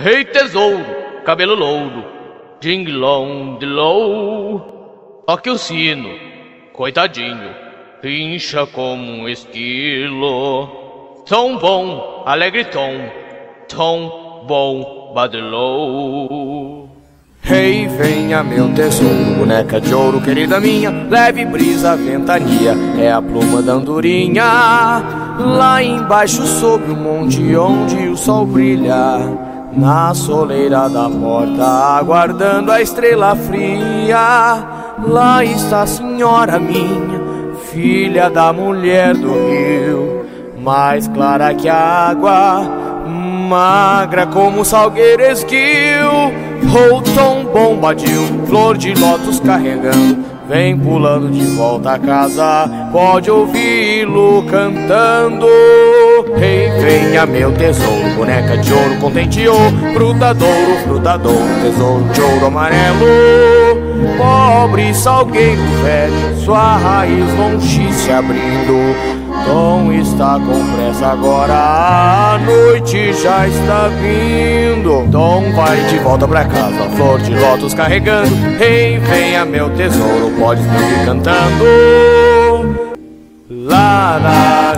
Rei tesouro, cabelo louro, dinglong de low. Toque o sino, coitadinho, pincha como um esquilo. Tom bom, alegre tom, tom bom, badalou. Rei, hey, venha meu tesouro, boneca de ouro, querida minha, leve brisa, ventania, é a pluma da andorinha. Lá embaixo, sob o monte onde o sol brilha, na soleira da porta, aguardando a estrela fria. Lá está a senhora minha, filha da mulher do rio, mais clara que a água, magra como salgueiro esguio. Ou tom bombadil, flor de lótus carregando, vem pulando de volta a casa, pode ouvi-lo cantando. Venha meu tesouro, boneca de ouro contenteou, frutadouro, frutadouro, tesouro de ouro amarelo. Pobre salgueiro velho, sua raiz longe se abrindo. Tom está com pressa agora, a noite já está vindo. Tom vai de volta pra casa, flor de lótus carregando. Rei, venha meu tesouro, pode me cantando. La la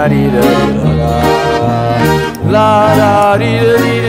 La dee da da da la da dee da.